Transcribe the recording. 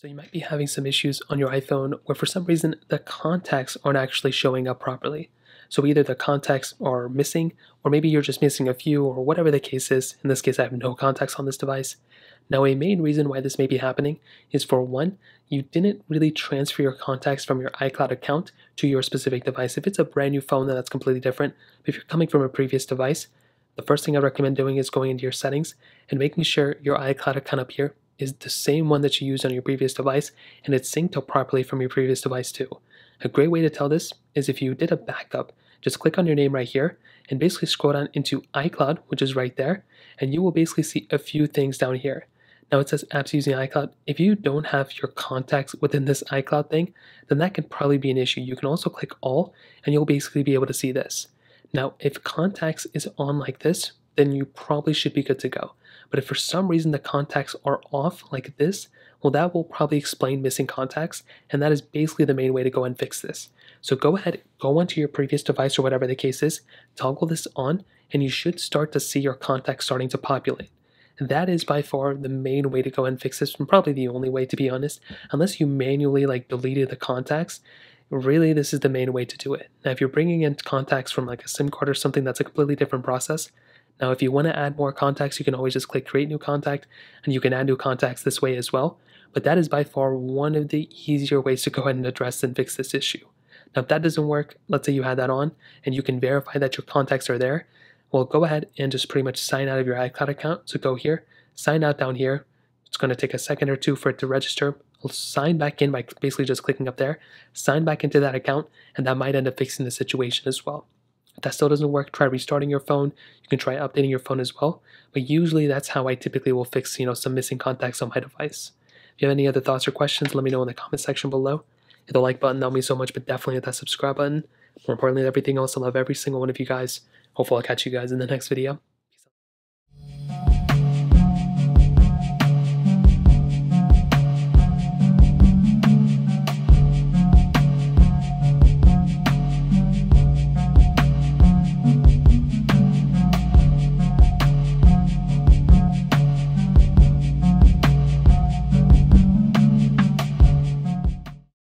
So you might be having some issues on your iPhone where for some reason the contacts aren't actually showing up properly. So either the contacts are missing, or maybe you're just missing a few, or whatever the case is. In this case, I have no contacts on this device. Now, a main reason why this may be happening is for one, you didn't really transfer your contacts from your iCloud account to your specific device. If it's a brand new phone, then that's completely different. But if you're coming from a previous device, the first thing I recommend doing is going into your settings and making sure your iCloud account up here is the same one that you used on your previous device and it's synced up properly from your previous device too. A great way to tell this is if you did a backup, just click on your name right here and basically scroll down into iCloud, which is right there, and you will basically see a few things down here. Now it says apps using iCloud. If you don't have your contacts within this iCloud thing, then that can probably be an issue. You can also click all and you'll basically be able to see this. Now, if contacts is on like this, then you probably should be good to go. But if for some reason the contacts are off like this, well, that will probably explain missing contacts, and that is basically the main way to go and fix this. So go ahead, go onto your previous device or whatever the case is, toggle this on, and you should start to see your contacts starting to populate. That is by far the main way to go and fix this, and probably the only way to be honest, unless you manually like deleted the contacts. Really, this is the main way to do it. Now, if you're bringing in contacts from like a SIM card or something, that's a completely different process. Now, if you want to add more contacts, you can always just click create new contact and you can add new contacts this way as well. But that is by far one of the easier ways to go ahead and address and fix this issue. Now, if that doesn't work, let's say you had that on and you can verify that your contacts are there, well, go ahead and just pretty much sign out of your iCloud account. So go here, sign out down here. It's going to take a second or two for it to register. I'll sign back in by basically just clicking up there, sign back into that account, and that might end up fixing the situation as well. If that still doesn't work, try restarting your phone. You can try updating your phone as well. But usually that's how I typically will fix, you know, some missing contacts on my device. If you have any other thoughts or questions, let me know in the comment section below. Hit the like button, that means so much, but definitely hit that subscribe button. More importantly everything else, I love every single one of you guys. Hopefully I'll catch you guys in the next video.